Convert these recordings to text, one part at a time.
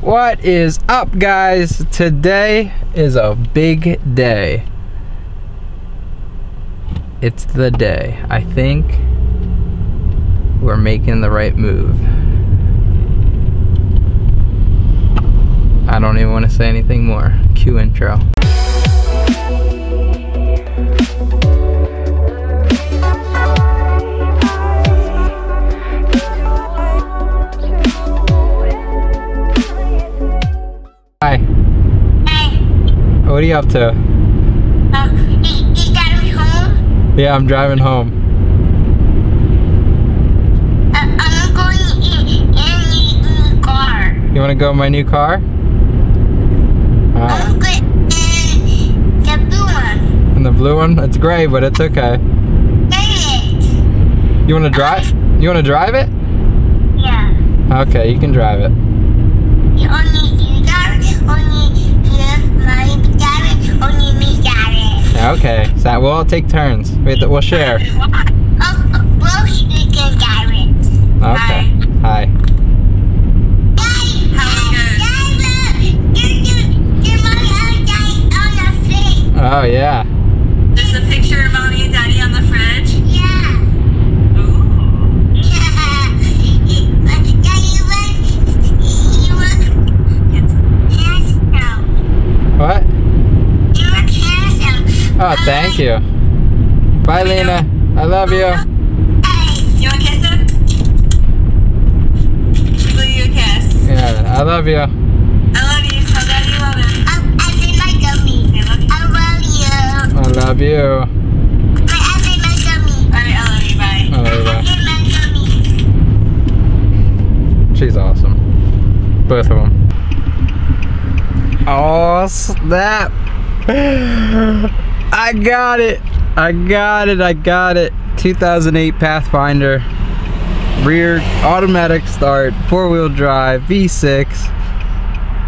What is up guys? Today is a big day. It's the day. I think we're making the right move. I don't even want to say anything more. Cue intro. Hi. Hey, What are you up to? uh, you, you got home? Yeah, I'm driving home. Uh, I'm going in, in new car. You want to go in my new car? Alright. I'm going in the blue one. And the blue one? It's gray, but it's okay. Dang it. You want to drive? You want to drive it? Yeah. Okay, you can drive it. You only you got it, only you, my got it, only me got it. Yeah, okay. So we'll all take turns. We we'll share. Oh, oh, both you can. Okay. Hi. Daddy, oh, look, you, you, you mommy outside on the face. Oh yeah. There's a picture of mommy and daddy on the fridge. Yeah. Ooh. What? Oh, thank you. Bye, Lena. I love you. You want to kiss him? Will you kiss? Yeah, I love you. I love you. Tell daddy you love him. I love you. I love you. Alright, I love you. Bye. I love you. She's awesome. Both of them. Oh, snap. I got it. I got it. I got it. 2008 Pathfinder. Rear automatic start, four wheel drive, V6.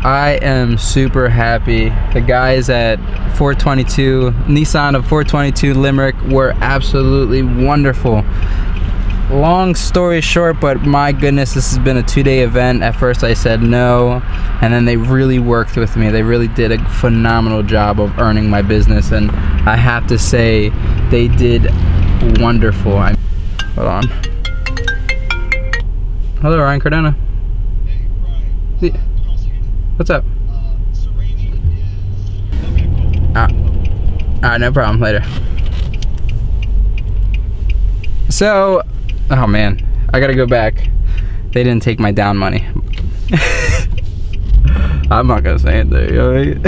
I am super happy. The guys at 422, Nissan of 422 Limerick were absolutely wonderful long story short, but my goodness, this has been a two day event. At first, I said no, and then they really worked with me. They really did a phenomenal job of earning my business, and I have to say, they did wonderful. I, hold on. Hello, Ryan Cardona. The- What's up? Ah, ah, no problem. Later. So, oh man, I gotta go back. They didn't take my down money. I'm not gonna say it there. Right?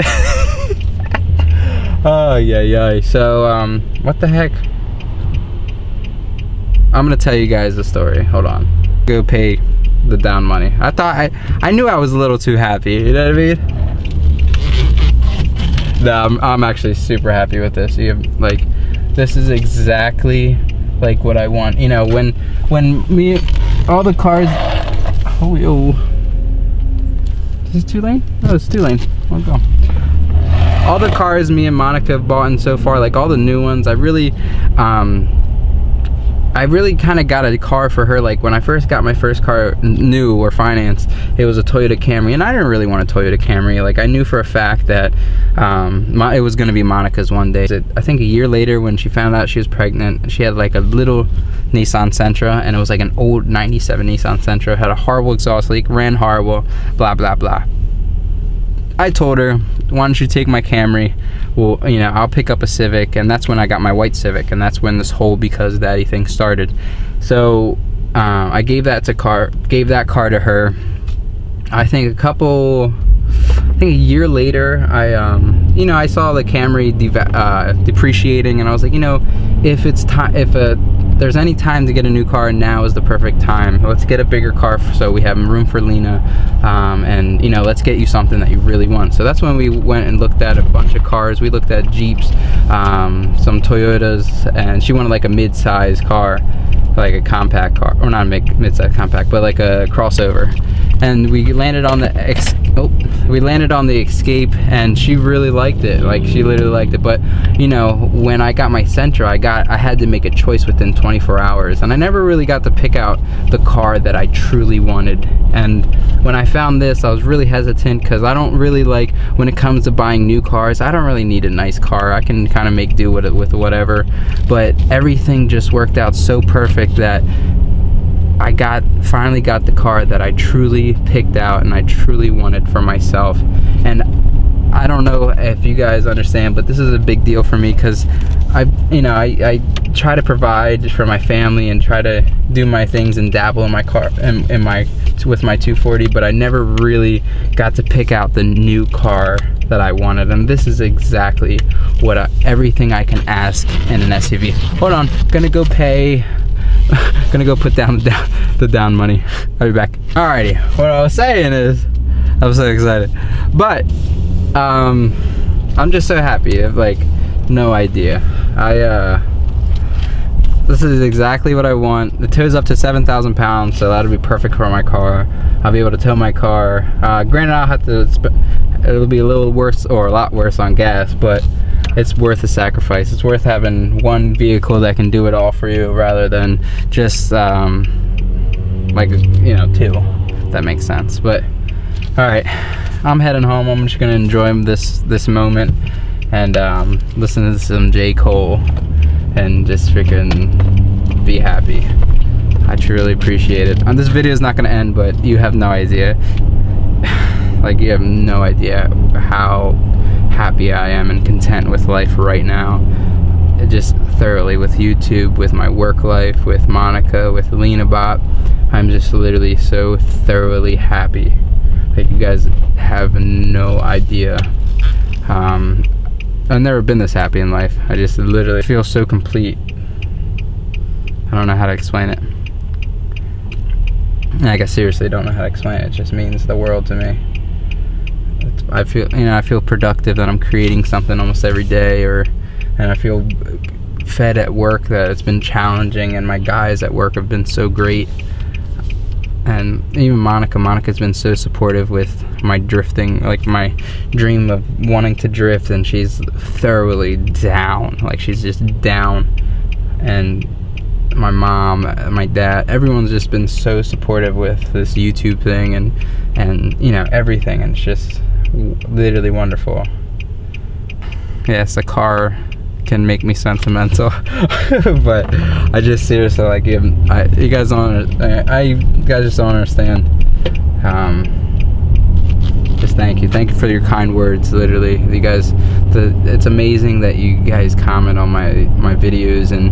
oh yeah, yeah. So, um, what the heck? I'm gonna tell you guys the story. Hold on. Go pay the down money. I thought I, I knew I was a little too happy. You know what I mean? No, I'm, I'm actually super happy with this. You have, like, this is exactly like what I want. You know, when when me all the cars. Oh, yo. Is this two lane? No, it's two lane. Go. All the cars me and Monica have bought in so far, like all the new ones, I really, um, I really kind of got a car for her. Like when I first got my first car new or financed, it was a Toyota Camry, and I didn't really want a Toyota Camry. Like I knew for a fact that um, my, it was going to be Monica's one day. I think a year later, when she found out she was pregnant, she had like a little Nissan Sentra, and it was like an old '97 Nissan Sentra. Had a horrible exhaust leak, ran horrible, blah blah blah. I told her, why don't you take my Camry? Well, you know, I'll pick up a Civic, and that's when I got my white Civic, and that's when this whole because daddy thing started. So uh, I gave that to car, gave that car to her. I think a couple, I think a year later, I, um, you know, I saw the Camry uh, depreciating, and I was like, you know, if it's time, if a there's any time to get a new car, now is the perfect time. Let's get a bigger car so we have room for Lena, um, and you know, let's get you something that you really want. So that's when we went and looked at a bunch of cars. We looked at Jeeps, um, some Toyotas, and she wanted like a mid-size car, like a compact car, or not a mid- mid-size compact, but like a crossover. And we landed on the X. oh, we landed on the Escape, and she really liked it. Like she literally liked it. But you know, when I got my Sentra, I got I had to make a choice within 24 hours, and I never really got to pick out the car that I truly wanted And when I found this, I was really hesitant because I don't really like when it comes to buying new cars. I don't really need a nice car. I can kind of make do with it with whatever. But everything just worked out so perfect that I got finally got the car that I truly picked out and I truly wanted for myself. And I don't know if you guys understand, but this is a big deal for me because I, you know, I, I try to provide for my family and try to do my things and dabble in my car, in, in my, with my 240, but I never really got to pick out the new car that I wanted. And this is exactly what I, everything I can ask in an SUV. Hold on, gonna go pay gonna go put down the down, the down money. I'll be back. Alrighty, what I was saying is, I'm so excited. But, um, I'm just so happy. I have like no idea. I, uh, this is exactly what I want. The tow's up to 7,000 pounds, so that'll be perfect for my car. I'll be able to tow my car. Uh, granted, I'll have to, it'll be a little worse or a lot worse on gas, but it's worth the sacrifice. It's worth having one vehicle that can do it all for you rather than just um, like, you know, two. that makes sense. But all right, I'm heading home. I'm just gonna enjoy this this moment and um, listen to some J. Cole and just freaking be happy. I truly appreciate it. And this video is not gonna end, but you have no idea. like you have no idea how happy I am and content with life right now. Just thoroughly with YouTube, with my work life, with Monica, with Lena Bop. I'm just literally so thoroughly happy. Like you guys have no idea. Um, I've never been this happy in life. I just literally feel so complete. I don't know how to explain it. Like I seriously don't know how to explain it. It just means the world to me. I feel you know I feel productive that I'm creating something almost every day or and I feel fed at work that it's been challenging and my guys at work have been so great. And even Monica Monica's been so supportive with my drifting like my dream of wanting to drift and she's thoroughly down like she's just down. And my mom my dad everyone's just been so supportive with this YouTube thing and and you know everything and it's just literally wonderful. Yes, a car can make me sentimental, but I just seriously like you. I, you guys don't. I, I guys just don't understand. Um, just thank you, thank you for your kind words. Literally, you guys. The it's amazing that you guys comment on my my videos and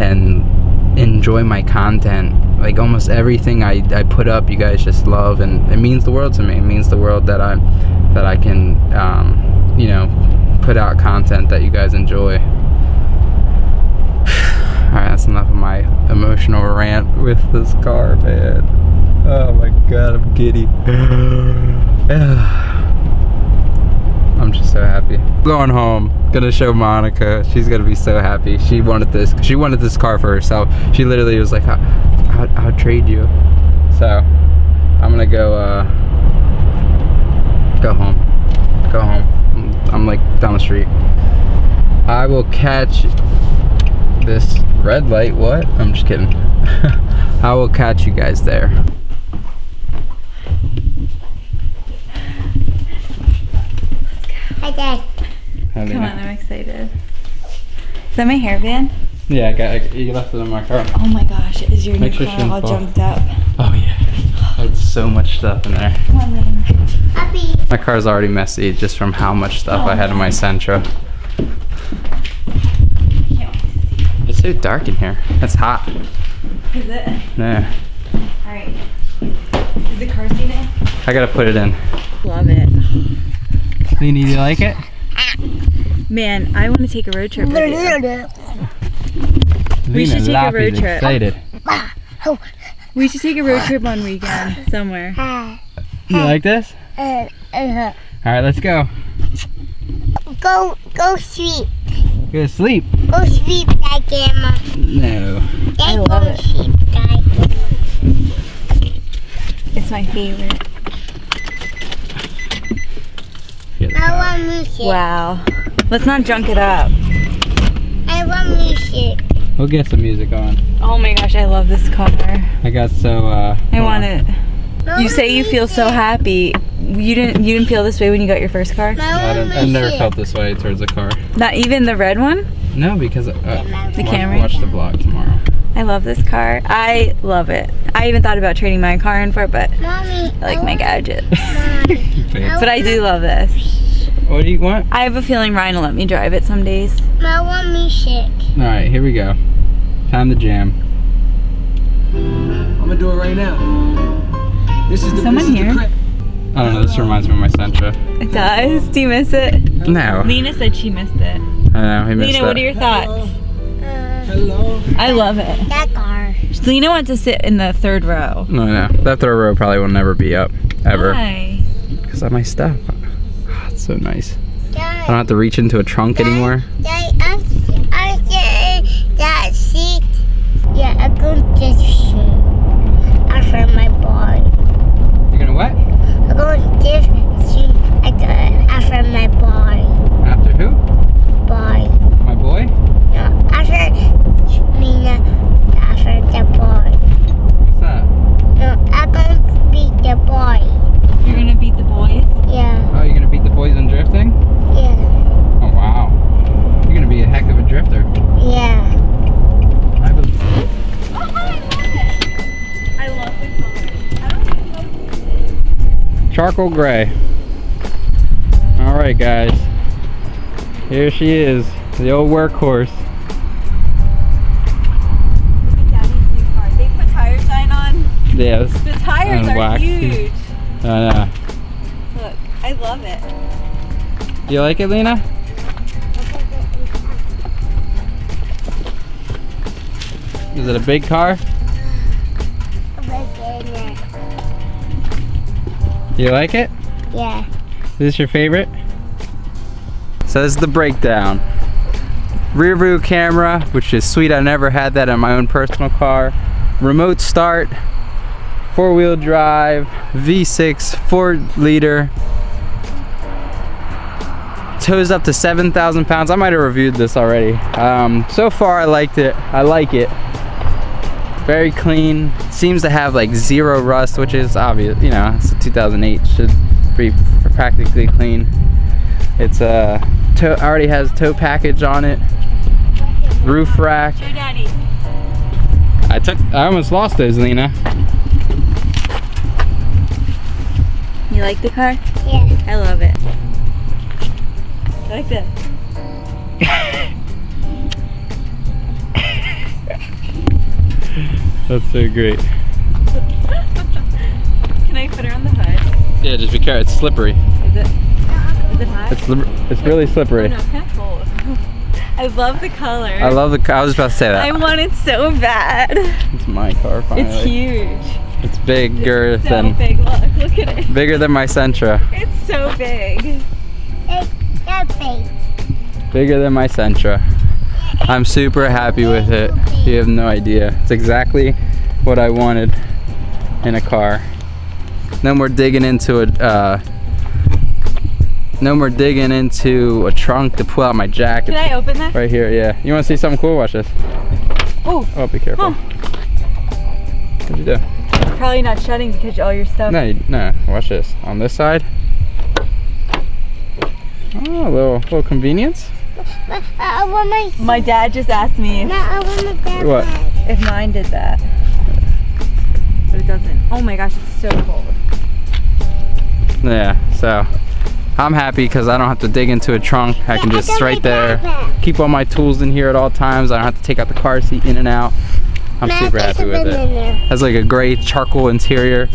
and enjoy my content like almost everything I, I put up you guys just love and it means the world to me it means the world that I that I can um, you know put out content that you guys enjoy alright that's enough of my emotional rant with this car man oh my god I'm giddy I'm just so happy. Going home, gonna show Monica. She's gonna be so happy. She wanted this. She wanted this car for herself. She literally was like, "I'll, I'll trade you." So I'm gonna go uh, go home. Go home. I'm, I'm like down the street. I will catch this red light. What? I'm just kidding. I will catch you guys there. Hi, Dad. Come on, I'm excited. Is that my hairband? Yeah, I got, I, you left it in my car. Oh my gosh, is your Make new sure car all fall. junked up? Oh yeah. There's so much stuff in there. Come on, Lane. Happy. My car's already messy just from how much stuff I had in my Sentra. Can't wait to see. It's so dark in here. It's hot. Is it? Yeah. Alright. Is the car seat in? I gotta put it in. Love it. Leni, do you like it? Man, I want to take a road trip with you. We should take a road trip. excited. We should take a road trip one weekend somewhere. You like this? Uh, uh, Alright, let's go. go, go sleep. Go to sleep. Go sleep, Dad, Grandma. No. Dad, love go it. sleep, Dad, Grandma. It's my favorite. I want music. Wow. Let's not junk it up. I want music. We'll get some music on. Oh my gosh, I love this car. I got so uh I want it. You say you feel so happy. You didn't. You didn't feel this way when you got your first car. I I've never felt this way towards a car. Not even the red one. No, because uh, The watch, Camry? Watch the vlog tomorrow. I love this car. I love it. I even thought about trading my car in for it, but Mommy. I like my gadgets. But I do love this. What do you want? I have a feeling Ryan will let me drive it some days. I want me shake. All right, here we go. Time to jam. I'm gonna do it right now. This is the Someone this is here? The. I don't know. This reminds me of my Sentra. It does. Do you miss it? No. Lena said she missed it. I know. He missed Lena, that. what are your thoughts? Uh, Hello. I love it. that car. Lena wants to sit in the third row. No, no. That third row probably will never be up ever Why? because of my stuff. Ah, it's so nice. I don't have to reach into a trunk anymore. Dad, I'm, I'm that seat. Yeah, I'm going to sit after my boy. You're gonna what? I'm going to sit after my boy. After who? Boy. My boy? No, after Mina, after the boy. What's that? No, I'm going to be the boy. You're gonna beat the boys? Yeah, Oh, you're gonna beat the boys in drifting? yeah, Oh wow. You're gonna be a heck of a drifter. yeah. I believe. I love the color. I don't Charcoal gray. All right, guys. Here she is, the old workhorse. Daddy's new car. They put tire shine on. Yes. The tires And are waxy. huge. I know. Look, I love it. You like it, Lena? Is it a big car? You like it? Yeah. Is this your favorite? So this is the breakdown. Rear view camera, which is sweet. I never had that in my own personal car. Remote start, four wheel drive, V6, four liter. Tows up to 7,000 pounds. I might have reviewed this already. Um, so far I liked it. I like it. Very clean. Seems to have like zero rust, which is obvious. You know, it's a 2008. Should be practically clean. It's uh, tow, already has tow package on it. Roof rack. I took. I almost lost those, Lena. You like the car? Yeah. I love it. I like this. That's so great. Can I put her on the hood? Yeah, just be careful. It's slippery. Is it? Is it high? It's it's really Oh, slippery. no, it's kind of cold. I love the color. I love the. I was about to say that. I want it so bad. It's my car finally. It's huge. It's bigger so than big. Look, look at it. bigger than my Sentra. It's so big. It's that big. Bigger than my Sentra. I'm super happy with it. You have no idea. It's exactly what I wanted in a car. No more digging into a. Uh, no more digging into a trunk to pull out my jacket. Can I open this? Right here, yeah. You want to see something cool? Watch this. Oh, Oh, be careful. What'd you do? probably not shutting because all your stuff. No, you, no. Watch this. On this side. Oh, a little, little convenience. I, I want my. My dad just asked me No, if, I want my backpack. What? if mine did that. But it doesn't. Oh my gosh, it's so cold. Yeah. So, I'm happy because I don't have to dig into a trunk. I can just right there keep all my tools in here at all times. I don't have to take out the car seat in and out. I'm super happy with it. Has like a gray charcoal interior.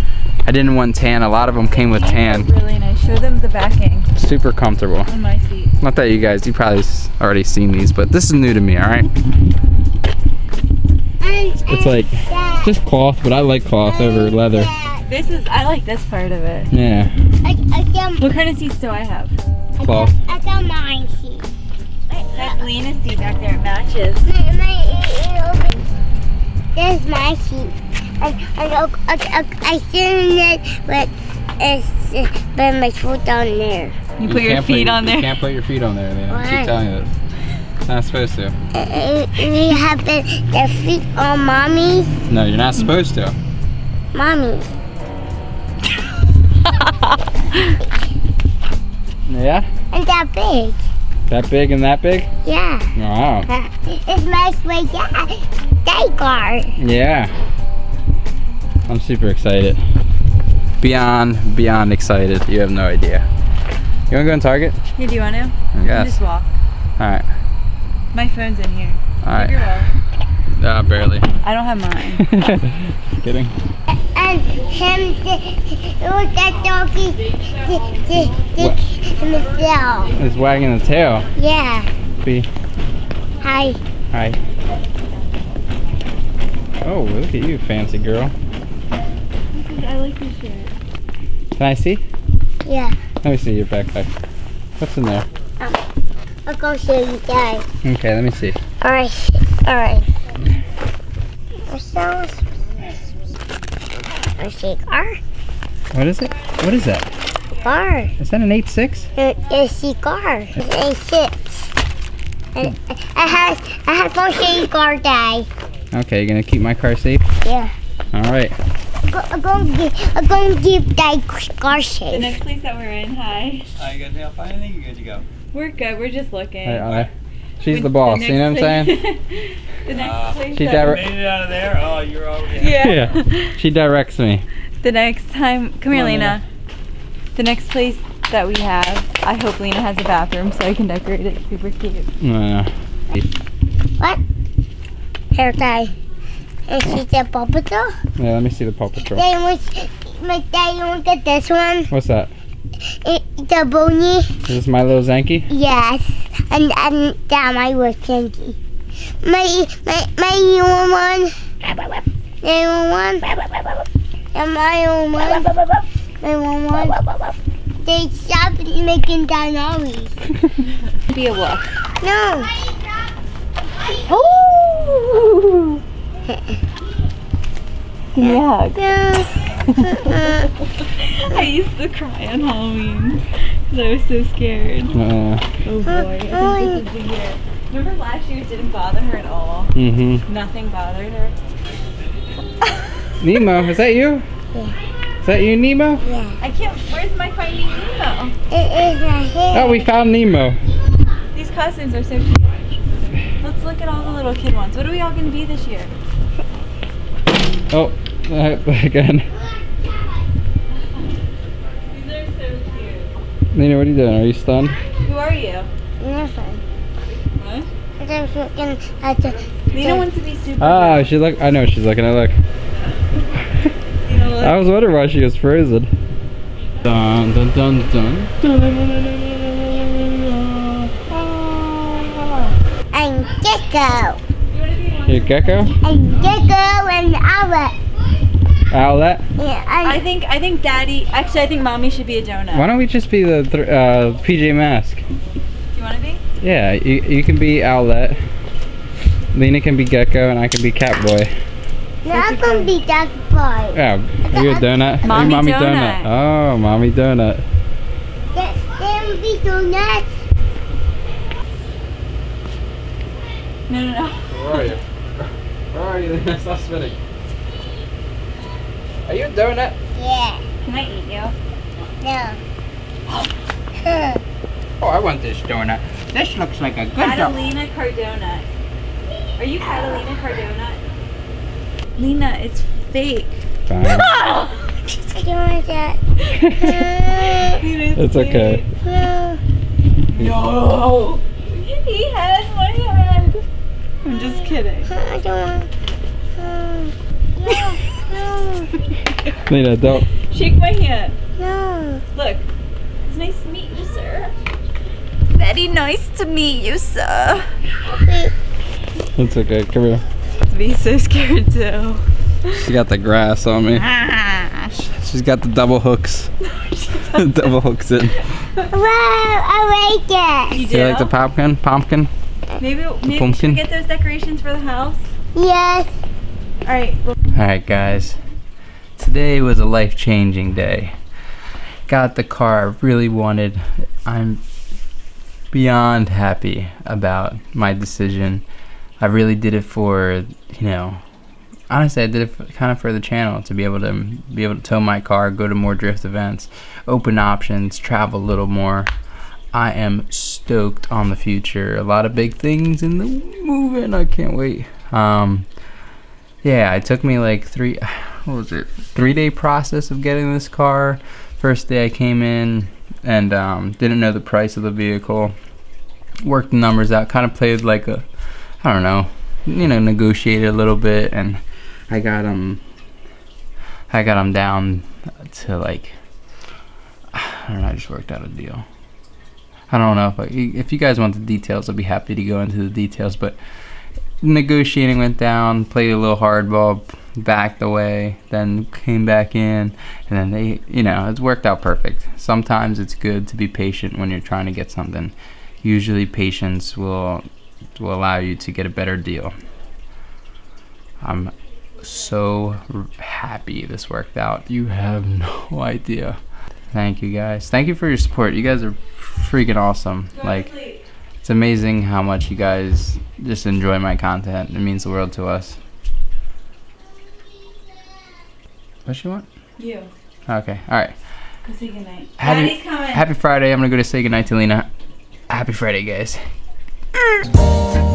I didn't want tan. A lot of them came with tan. Really nice. Show them the backing Super comfortable. on my seat. Not that you guys, you probably already seen these, but this is new to me. All right. It's like just cloth, but I like cloth over leather. This is. I like this part of it. Yeah. I, I got, What kind of seats do I have? I Cloth. got, I got mine seat. That's Lena's seat back there. It matches. My, my, There's my seat. I, I, I, I, I sit in it, but it's uh, but my foot down there. You put your feet your- on You there. can't put your feet on there, Lena. I Why? keep telling you this. Not supposed to. Uh, uh, we have the, the feet on mommy's. No, you're not supposed to. Mommy's. Yeah? And that big. That big and that big? Yeah. Wow. Uh, It's my way yeah. That car. Yeah. I'm super excited. Beyond, beyond excited. You have no idea. You wanna go in Target? Yeah, do you want to? I guess. Just walk. Alright. My phone's in here. Alright. You're. Uh, barely. I don't have mine. Kidding. And him, the, look that doggy, the, the, What? the, himself. It's wagging the tail. Yeah. Be. Hi. Hi. Oh, look at you, fancy girl. I like this shirt. Can I see? Yeah. Let me see your backpack. What's in there? Um, I'll go show you guys. Okay, let me see. Alright. Alright. So, I see car. What is it? What is that? Car. Is that an 8.6? It, it's a car. It's a six. And I have I have one shady car die. Okay, you're gonna keep my car safe? Yeah. Alright. I'm go- I'm gonna give I'm gonna give that car The next place that we're in, hi. Are you gonna find anything? You're good to go. We're good. We're just looking. Hey, Anna. She's When- the boss, you know what I'm saying? the next Uh, place. She that- direct- Made it out of there. Oh, you're over here. yeah. She directs me. The next time, come here, on, Lena. The next place that we have, I hope Lena has a bathroom so I can decorate it super cute. No, no. What? Hair tie. And she's a Paw Patrol. Yeah, let me see the Paw Patrol. Then was my dad you want get this one? What's that? It, the bony. Is this Milo Zanky? Yes. And and that my was pinky. My my my own one. My own one. And my own one. My own one. They stopped making that noise. Be a wolf. No. Oh! Yeah. No. I used to cry on Halloween because I was so scared. Uh, Oh boy, I think this is the year. Remember last year it didn't bother her at all? mm-hmm. Nothing bothered her. Nemo, is that you? Yeah. Is that you, Nemo? yeah. I can't. Where's my Finding Nemo? It is my hair. Oh, we found Nemo. These costumes are so cute. Let's look at all the little kid ones. What are we all gonna be this year? Oh, uh, again. These are so cute. Nina, what are you doing? Are you stunned? Who are you? Nothing. What? I was looking at the. Lena wants to be super. Ah, she look. I know she's looking at. Look. Look. I was wondering why she was frozen. Dun dun dun dun. dun, dun, dun, dun, dun, dun, And Gecko. You wanna be one? Your gecko? And Gecko and Owlette. Owlette? Yeah. I And think I think Daddy. Actually, I think Mommy should be a donut. Why don't we just be the th- uh, PJ Mask? Do you want to be? Yeah, you, you can be Owlette. Lena can be Gecko, and I can be Catboy. not gonna be that boy. Oh, are you a donut? Mommy Mommy donut. Oh, mommy donut. That then be donut. No, no, no. Where are you? Where are you? Lena? Stop spinning. Are you a donut? Yeah. Can I eat you? No. Oh, I want this donut. This looks like a good donut. Catalina Cardona. Are you Catalina Cardona? Lena, it's fake. Fine. Just I don't want that. Lena, It's okay. No. No. He has my head. I'm just kidding. I don't want. No. No. Lena, don't. Shake my hand. No. Look. It's nice to meet you, sir. Very nice to meet you, sir. Wait. It's okay. Come here. Be so scared too. She got the grass on me. Ah. She's got the double hooks. double hooks in. Wow, I like it. You Do you like the do? pumpkin? Pumpkin? Maybe, maybe should pumpkin? we get those decorations for the house? Yes. All right. All right, guys. Today was a life changing day. Got the car I really wanted. I'm beyond happy about my decision. I really did it for, you know, honestly, I did it kind of for the channel to be able to be able to tow my car, go to more drift events, open options, travel a little more. I am stoked on the future. A lot of big things in the moving. I can't wait. Um, yeah, it took me like three. What was it? Three day process of getting this car. First day I came in and um, didn't know the price of the vehicle. Worked the numbers out. Kind of played like a, I don't know, you know, negotiated a little bit, and I got them. I got them down to like. I don't know. I just worked out a deal. I don't know if if you guys want the details, I'll be happy to go into the details. But negotiating went down, played a little hardball, backed away, then came back in, and then they, you know, it's worked out perfect. Sometimes it's good to be patient when you're trying to get something. Usually, patience will will allow you to get a better deal. I'm so happy this worked out. You have no idea. Thank you guys. Thank you for your support. You guys are freaking awesome. Like it's amazing how much you guys just enjoy my content. It means the world to us. What you want? You. Okay. All right. Go say goodnight. Happy, Daddy's coming. happy Friday. I'm gonna go to say goodnight to Lena. Happy Friday, guys. Ah.